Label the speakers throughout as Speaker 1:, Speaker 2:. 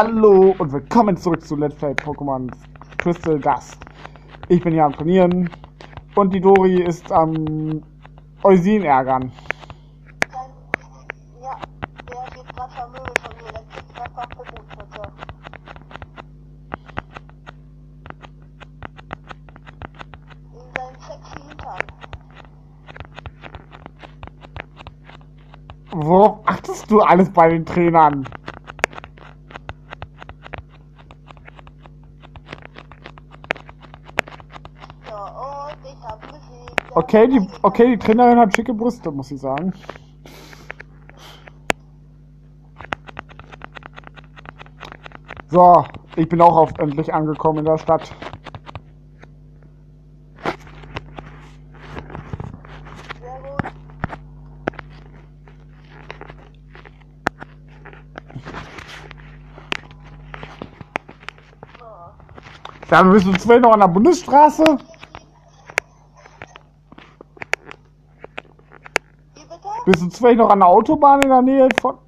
Speaker 1: Hallo und willkommen zurück zu Let's Play Pokémon Crystal Dust. Ich bin hier am Trainieren und die Dori ist am Eusin ärgern.
Speaker 2: Ja, der geht gerade vermöbelt von mir, kriegt gerade paar Popo-Schritte. In seinen sexy Hintern.
Speaker 1: Worauf achtest du alles bei den Trainern?
Speaker 2: So, und ich hab besiegt. Der
Speaker 1: Okay, die, okay, die Trainerin hat schicke Brüste, muss ich sagen. So, ich bin auch auf, endlich angekommen in der Stadt. Dann bist du zwei noch an der Bundesstraße.
Speaker 2: Wie
Speaker 1: Bist du zwei noch an der Autobahn in der Nähe von.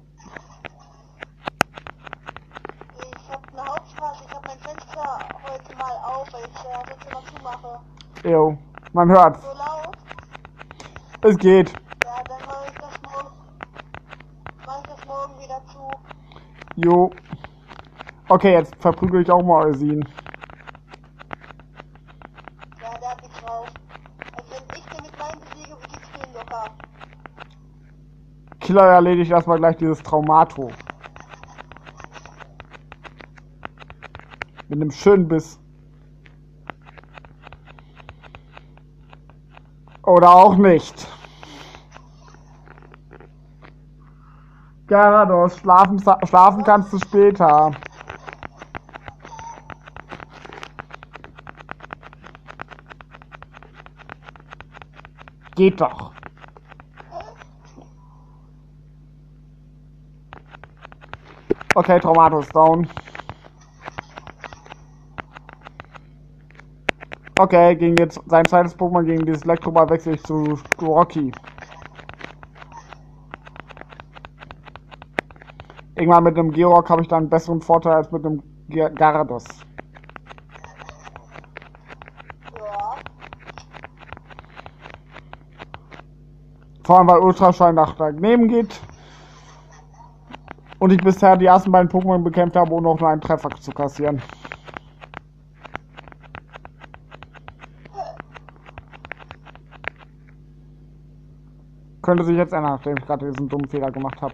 Speaker 2: Ich hab eine Hauptstraße, ich hab mein Fenster heute mal auf, weil ich äh, das immer zumache.
Speaker 1: Jo, man hört.
Speaker 2: So laut?
Speaker 1: Es geht.
Speaker 2: Ja, dann mache ich das morgen. Mach ich das morgen wieder zu.
Speaker 1: Jo. Okay, jetzt verprügel ich auch mal Eusin.
Speaker 2: Ja, der hat nichts drauf. Also wenn ich den mit meinem besiege, besiegst du ihn locker.
Speaker 1: Killer erledigt erstmal gleich dieses Traumato. Mit einem schönen Biss. Oder auch nicht. Garados, schlafen, schlafen kannst du später. Geht doch. Okay, Traumato ist down. Okay, gegen jetzt sein zweites Pokémon gegen dieses Elektroball wechsle ich zu Rocky. Irgendwann mit einem Georg habe ich dann einen besseren Vorteil als mit einem Ge- Gyarados.
Speaker 2: Ja.
Speaker 1: Vor allem, weil Ultraschall nach daneben geht. Und ich bisher die ersten beiden Pokémon bekämpft habe, ohne noch nur einen Treffer zu kassieren. Könnte sich jetzt ändern, nachdem ich gerade diesen dummen Fehler gemacht habe.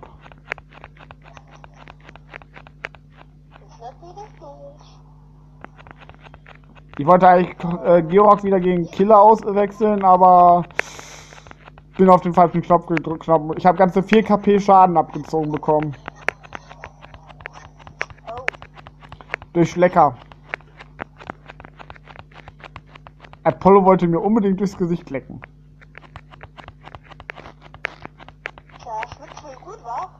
Speaker 1: Ich wollte eigentlich äh, Georg wieder gegen Killer auswechseln, aber bin auf den falschen Knopf gedrückt. Ich habe ganze 4 KP Schaden abgezogen bekommen. Durch Lecker. Apollo wollte mir unbedingt durchs Gesicht lecken.
Speaker 2: Tja, schmeckt wohl gut, wa?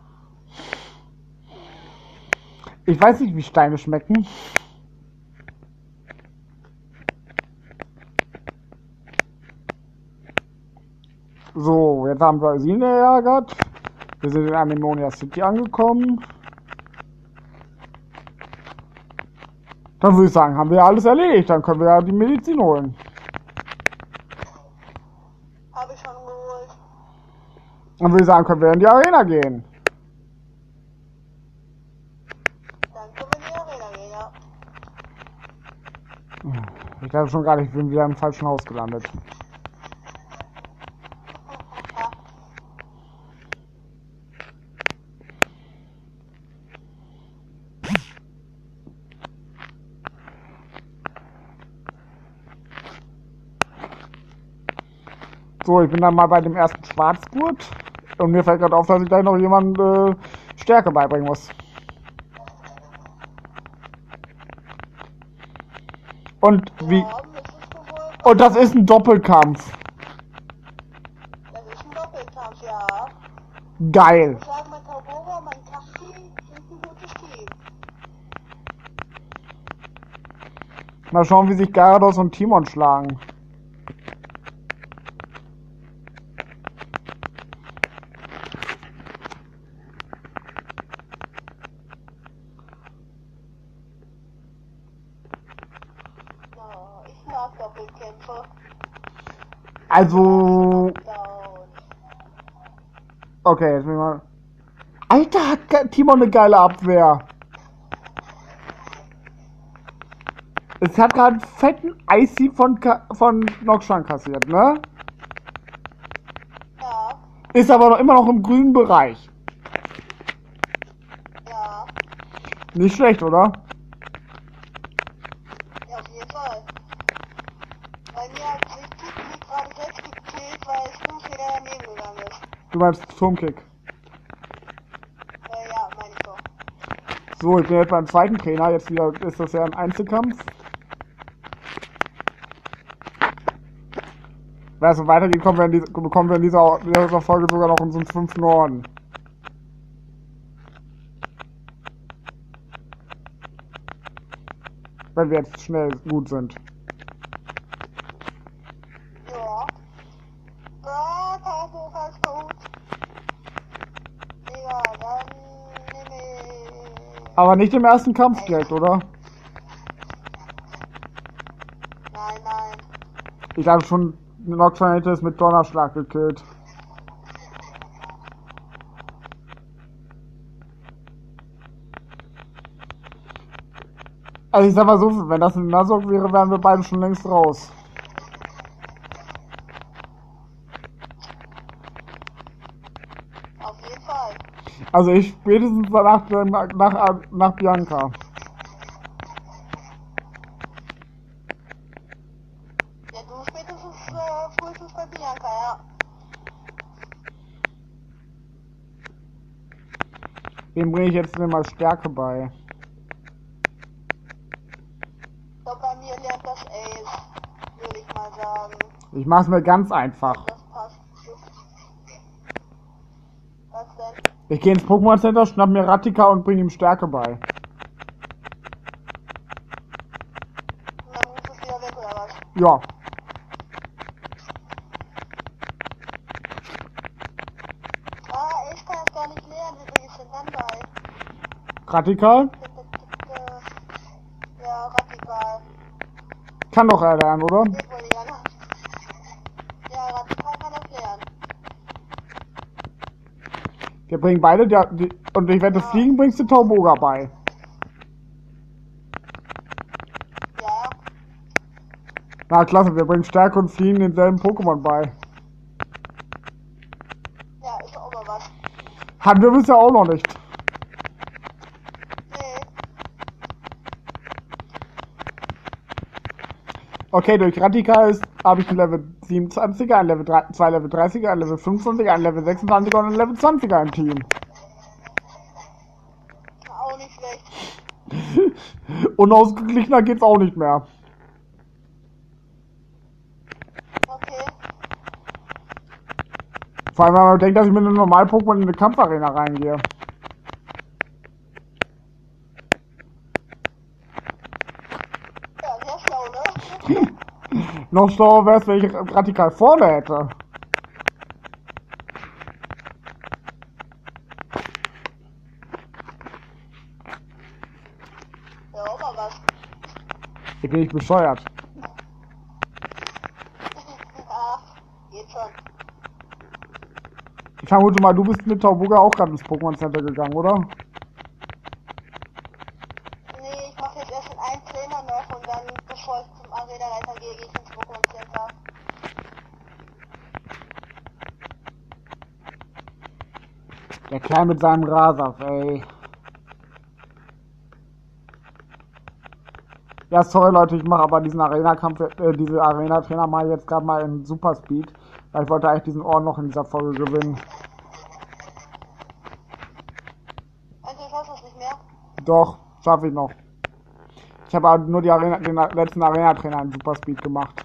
Speaker 1: Ich weiß nicht, wie Steine schmecken. So, jetzt haben wir sie geärgert. Wir sind in Anemonia City angekommen. Dann würde ich sagen, haben wir alles erledigt. Dann können wir ja die Medizin holen.
Speaker 2: Habe ich schon geholt.
Speaker 1: Dann würde ich sagen, können wir in die Arena gehen.
Speaker 2: Dann können wir in die Arena gehen, ja.
Speaker 1: Ich glaube schon gar nicht, ich bin wieder im falschen Haus gelandet. So, ich bin dann mal bei dem ersten Schwarzgurt. Und mir fällt gerade auf, dass ich gleich noch jemand äh, Stärke beibringen muss. Und wie. Und das ist ein Doppelkampf.
Speaker 2: Das ist ein Doppelkampf, ja.
Speaker 1: Geil. Mal schauen, wie sich Gyarados und Timon schlagen. Also, okay, jetzt bin ich mal. Alter, hat Timon eine geile Abwehr. Es hat gerade einen fetten IC von, Ka von Noxan kassiert, ne?
Speaker 2: Ja,
Speaker 1: Ist aber noch immer noch im grünen Bereich.
Speaker 2: ja,
Speaker 1: Nicht schlecht, oder?
Speaker 2: ja, auf jeden Fall. Bei mir hat sich Kiki gerade selbst gekillt, weil Snoop wieder daneben gegangen ist.
Speaker 1: Du meinst Turmkick.
Speaker 2: Äh, ja, meine ich doch.
Speaker 1: So, ich bin jetzt beim zweiten Trainer. Jetzt wieder ist das ja ein Einzelkampf. Wenn es so weitergeht, kommen wir in diese, bekommen wir in dieser, in dieser Folge sogar noch unseren fünften Orden. Wenn wir jetzt schnell gut sind.
Speaker 2: Ja. Ja, Taco fast tot. Digga, dann nehme ich...
Speaker 1: Aber nicht im ersten Kampf direkt, oder?
Speaker 2: Nein, nein.
Speaker 1: Ich habe schon Noxan hätte es mit Donnerschlag gekillt. Also ich sag mal so, wenn das ein Nasok wäre, wären wir beide schon längst raus.
Speaker 2: Auf jeden Fall.
Speaker 1: Also ich spätestens nach, nach, nach, nach Bianca.
Speaker 2: Ja, du spätestens äh, frühestens bei Bianca, ja.
Speaker 1: Dem bringe ich jetzt mir mal Stärke bei.
Speaker 2: So, bei mir lernt das Ace, würde ich mal sagen.
Speaker 1: Ich mach's mir ganz einfach.
Speaker 2: Das passt. Was denn?
Speaker 1: Ich gehe ins Pokémon Center, schnapp mir Ratika und bringe ihm Stärke bei.
Speaker 2: Und dann rufst du es wieder weg, oder was?
Speaker 1: Ja.
Speaker 2: Ah, ich kann es gar nicht lernen, wie bringe ich denn dann bei?
Speaker 1: Ratika
Speaker 2: Ja, radikal.
Speaker 1: kann doch er lernen, oder?
Speaker 2: Geht wohl, Jana. Ja, radikal kann das lernen.
Speaker 1: Wir bringen beide, die, die, und ich werde das Fliegen bringst du Tauboga bei.
Speaker 2: Ja,
Speaker 1: Na klasse, wir bringen Stärke und Fliegen denselben Pokémon bei.
Speaker 2: ja, ist auch mal was.
Speaker 1: Hatten wir bisher auch noch nicht. Okay, durch Radika ist habe ich ein Level 27er, ein Level 3, zwei Level 30er, ein Level 25er, ein Level 26er und ein Level 20er im Team.
Speaker 2: auch nicht schlecht.
Speaker 1: Unausgeglichener geht's auch nicht mehr.
Speaker 2: Okay.
Speaker 1: Vor allem, wenn man denkt, dass ich mit einem normalen Pokémon in eine Kampfarena reingehe.
Speaker 2: Ja, sehr schlau, ne?
Speaker 1: Noch schlauer wäre es, wenn ich Radikal vorne hätte.
Speaker 2: Ja, was.
Speaker 1: Ich bin nicht bescheuert.
Speaker 2: Ja, geht schon.
Speaker 1: Ich vermute mal, du bist mit Taubuga auch gerade ins Pokémon Center gegangen, oder?
Speaker 2: Nee, ich mache jetzt erst in einen Trainer noch und dann, bevor ich zum Arena-Leiter gehe, gehe ich ins Pokémon Center.
Speaker 1: Der Kerl mit seinem Rasaf, ey. Ja, sorry Leute, ich mache aber diesen Arena-Kampf, äh, diese Arena-Trainer mal jetzt gerade mal in Super Speed, weil ich wollte eigentlich diesen Orden noch in dieser Folge gewinnen.
Speaker 2: Also, ich weiß das nicht mehr.
Speaker 1: Doch, schaffe ich noch. Ich habe aber nur die Arena, den letzten Arena-Trainer in Super Speed gemacht.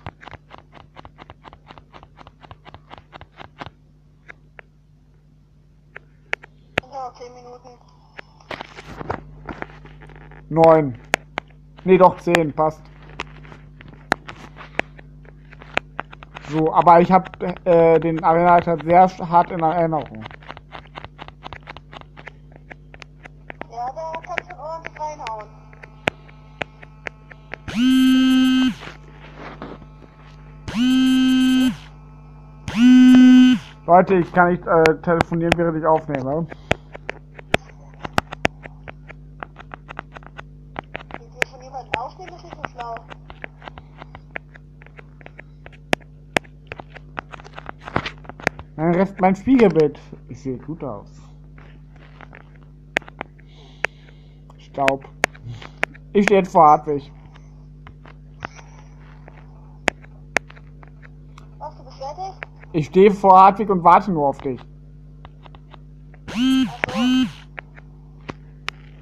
Speaker 1: 9. Ne, doch zehn, passt. So, aber ich habe äh, den Arenaleiter sehr hart in Erinnerung.
Speaker 2: Ja, da kannst du ordentlich reinhauen.
Speaker 1: Leute, ich kann nicht äh, telefonieren, während ich aufnehme. Mein Spiegelbild. Ich sehe gut aus. Staub. Ich stehe jetzt vor Hartwig.
Speaker 2: Was, du bist fertig?
Speaker 1: Ich stehe vor Hartwig und warte nur auf dich.
Speaker 2: Achso.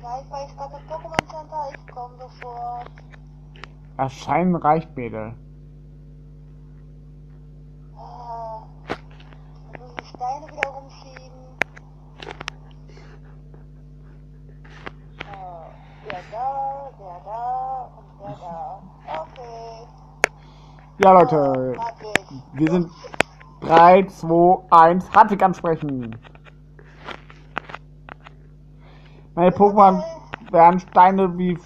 Speaker 2: Ja, ich war jetzt gerade im Pokémon Center, ich komme sofort.
Speaker 1: Erscheinen reicht, Mädel.
Speaker 2: Ah, dann muss ich die Steine wieder rumschieben. Ah, der da, der da und der da. Okay.
Speaker 1: Ja, Leute. Wir sind 3, 2, 1. Hartwig ansprechen. Meine Pokémon werden Steine wie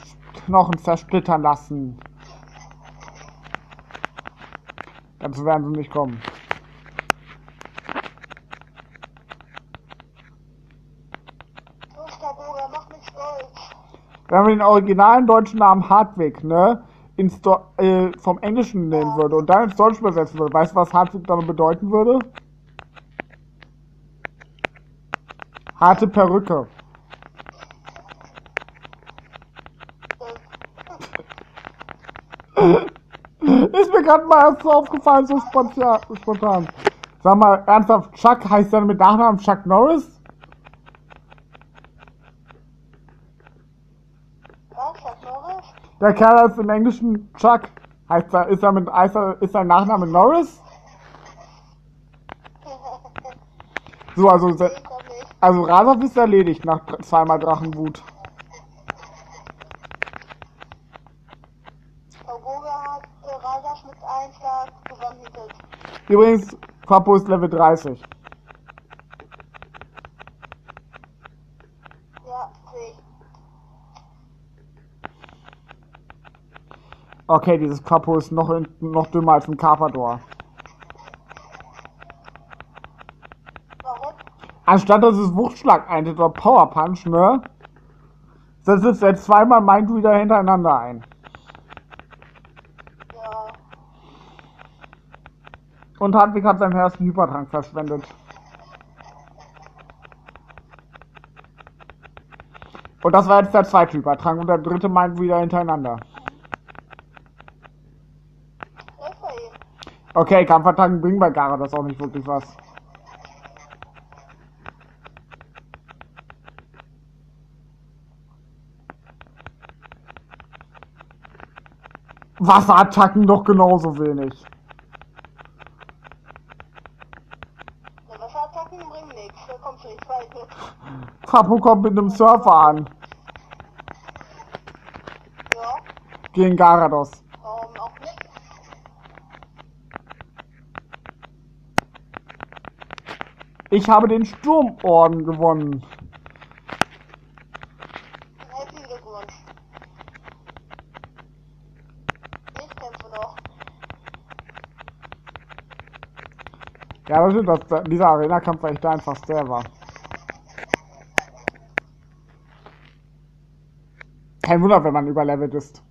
Speaker 1: Knochen zersplittern lassen. Dazu werden sie nicht kommen. Wenn man den originalen deutschen Namen Hartwig, ne, ins Do äh, vom Englischen nehmen würde und dann ins Deutsche übersetzen würde, weißt du, was Hartwig dann bedeuten würde? Harte Perücke. Ist mir gerade mal erst so aufgefallen, so spontan. spontan. Sag mal, ernsthaft, Chuck heißt dann mit Nachnamen Chuck Norris?
Speaker 2: Was, Chuck Norris?
Speaker 1: Der Kerl ist im Englischen Chuck. Heißt er, ist er mit, heißt er, ist sein Nachname Norris? So, also, also Rasov ist erledigt nach zweimal Drachenwut.
Speaker 2: Äh.
Speaker 1: Übrigens, Quapo ist Level 30.
Speaker 2: Ja, sehe ich.
Speaker 1: Okay, dieses Quapo ist noch, noch dümmer als ein Carpador.
Speaker 2: Warum?
Speaker 1: Anstatt dass es Wuchtschlag eintritt oder Power Punch, ne? Das ist jetzt zweimal Mind wieder hintereinander ein.
Speaker 2: Ja.
Speaker 1: Und Hartwig hat seinen ersten Hypertrank verschwendet. Und das war jetzt der zweite Hypertrank und der dritte meint wieder hintereinander.
Speaker 2: Läuft bei ihm.
Speaker 1: Okay, Kampfattacken bringen bei Gyarados auch nicht wirklich was. Wasserattacken doch genauso wenig.
Speaker 2: Ja, Wasserattacken bringen nichts. Da kommst du nicht weit mit.
Speaker 1: Papu kommt mit einem Surfer an.
Speaker 2: Ja,
Speaker 1: Gegen Gyarados.
Speaker 2: warum auch nicht?
Speaker 1: Ich habe den Sturmorden gewonnen. Ja, das stimmt, dass dieser Arena-Kampf war echt der einfachste ever. Kein Wunder, wenn man überlevelt ist.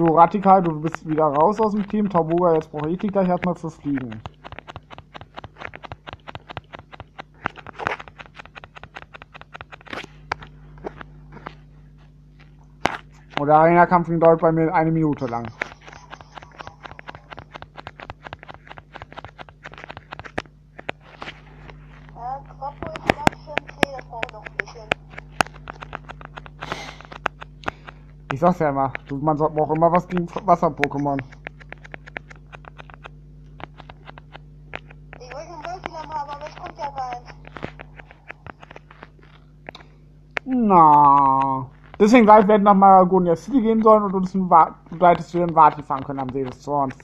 Speaker 1: So, Radikal, du bist wieder raus aus dem Team. Taboga, jetzt brauche ich dich gleich erstmal für Fliegen. Und der Arena-Kampf dauert bei mir eine Minute lang.
Speaker 2: Ja, Quapo ist ganz schön zäh, das braucht noch ein bisschen.
Speaker 1: Ich sag's ja immer, man sagt auch immer was gegen Wasser-Pokémon.
Speaker 2: Ich wollte einen Wolfslam haben, aber es kommt ja keins.
Speaker 1: Na. Deswegen sag ich, wir hätten nach Maragonia City gehen sollen und uns ein Wa- du hättest einen Vati fahren können am See des Zorns.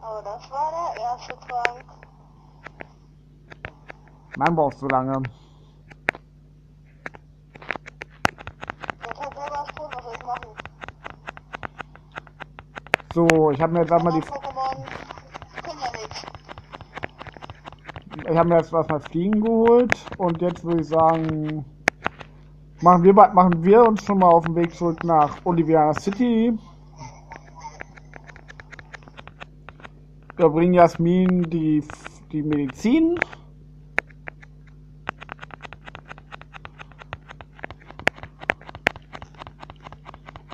Speaker 2: Aber das war der erste Trank.
Speaker 1: Mein braucht so lange. So, ich habe mir jetzt erstmal die, ich habe mir jetzt erstmal Fliegen geholt und jetzt würde ich sagen, machen wir, machen wir uns schon mal auf den Weg zurück nach Oliviana City. Wir bringen Jasmin die, die Medizin.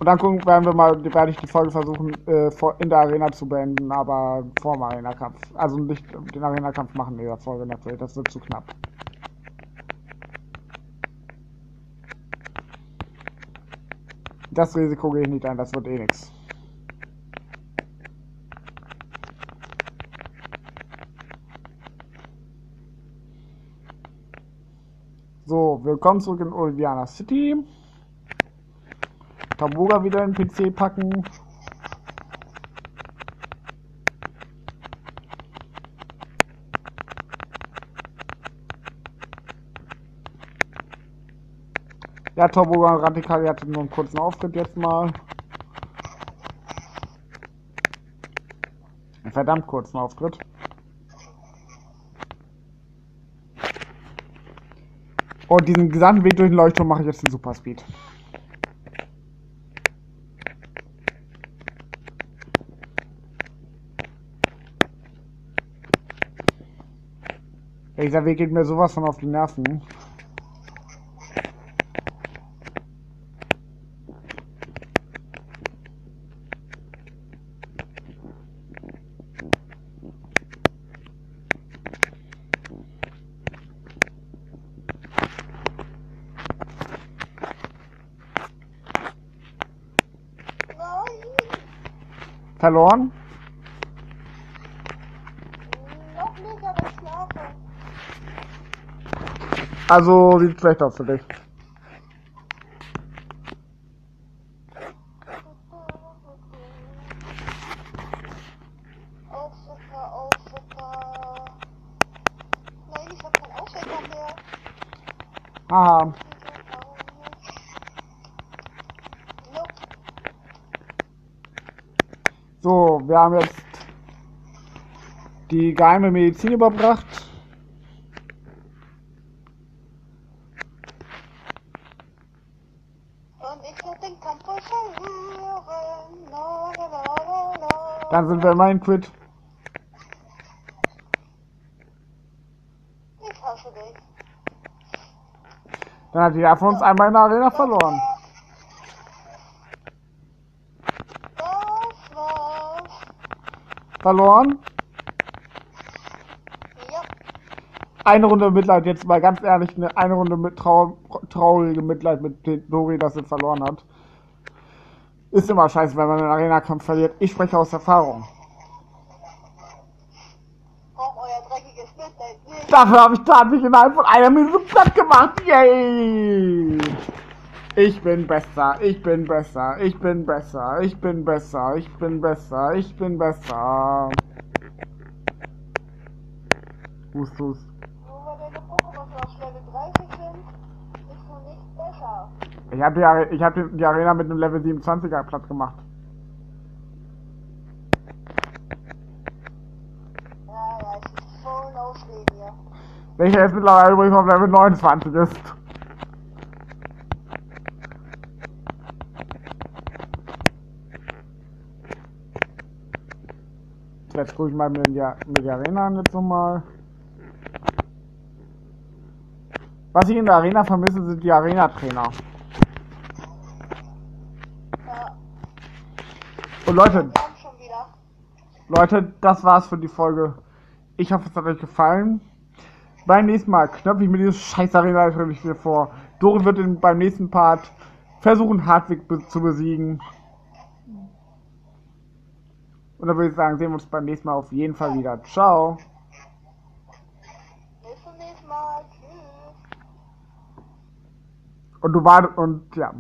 Speaker 1: Und dann gucken, werden wir mal, werde ich die Folge versuchen, äh, in der Arena zu beenden, aber vor dem Arena-Kampf. Also nicht den Arena-Kampf machen in dieser Folge natürlich, das wird zu knapp. Das Risiko gehe ich nicht ein, das wird eh nix. So, willkommen zurück in Oliviana City. Taboga wieder in den PC packen. Ja, Tobogan Radikal hatte nur einen kurzen Auftritt jetzt mal. Einen verdammt kurzen Auftritt. Und diesen gesamten Weg durch den Leuchtturm mache ich jetzt in Superspeed. Dieser Weg geht mir sowas von auf die Nerven. Verloren?
Speaker 2: noch nicht, aber ich schlafe.
Speaker 1: Also sieht schlecht aus für dich.
Speaker 2: Nope.
Speaker 1: So, wir haben jetzt die geheime Medizin überbracht.
Speaker 2: Und ich werde den Kampf wohl verlieren. La, la, la, la, la.
Speaker 1: Dann sind wir immerhin quitt.
Speaker 2: Ich hasse dich.
Speaker 1: Dann hat jeder von uns einmal in der Arena verloren.
Speaker 2: Das war's.
Speaker 1: Verloren?
Speaker 2: Ja.
Speaker 1: Eine Runde Mitleid, jetzt mal ganz ehrlich, eine, eine Runde mit trau traurige Mitleid mit Dori, dass sie verloren hat. Ist immer scheiße, wenn man einen Arena-Kampf verliert. Ich spreche aus Erfahrung.
Speaker 2: Nicht.
Speaker 1: Dafür habe ich tatsächlich innerhalb von einer Minute platt gemacht. Yay! Ich bin besser, ich bin besser, ich bin besser, ich bin besser, ich bin besser, ich bin besser. Hust, hust.
Speaker 2: Nur weil deine Pokémon auf Level 30 sind, bist du nicht besser.
Speaker 1: Ich habe die, Are- ich hab die, die Arena mit einem Level 27er platt gemacht.
Speaker 2: Ja, ja, es ist voll Ausreden hier.
Speaker 1: Welcher jetzt mittlerweile übrigens auf Level 29 ist. Jetzt gucke ich mal mit der, mit der Arena an jetzt nochmal. Was ich in der Arena vermisse, sind die Arena-Trainer.
Speaker 2: Ja,
Speaker 1: Und Leute. Leute, das war's für die Folge. Ich hoffe, es hat euch gefallen. Beim nächsten Mal knöpfe ich mir dieses scheiß Arena natürlich wieder vor. Dori wird in, beim nächsten Part versuchen, Hartwig be zu besiegen. Und dann würde ich sagen, sehen wir uns beim nächsten Mal auf jeden Fall wieder. Ciao.
Speaker 2: Bis zum nächsten Mal. Tschüss.
Speaker 1: Und du wartest und ja.